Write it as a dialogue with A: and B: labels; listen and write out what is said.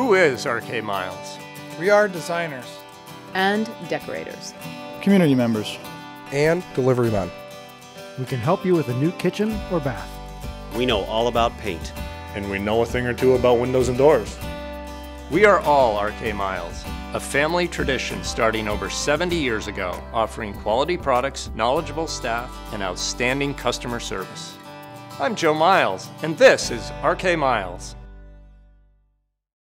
A: Who is RK Miles?
B: We are designers
C: and decorators,
D: community members,
E: and delivery men.
F: We can help you with a new kitchen or bath.
G: We know all about paint.
H: And we know a thing or two about windows and doors.
A: We are all RK Miles, a family tradition starting over 70 years ago, offering quality products, knowledgeable staff, and outstanding customer service. I'm Joe Miles, and this is RK Miles.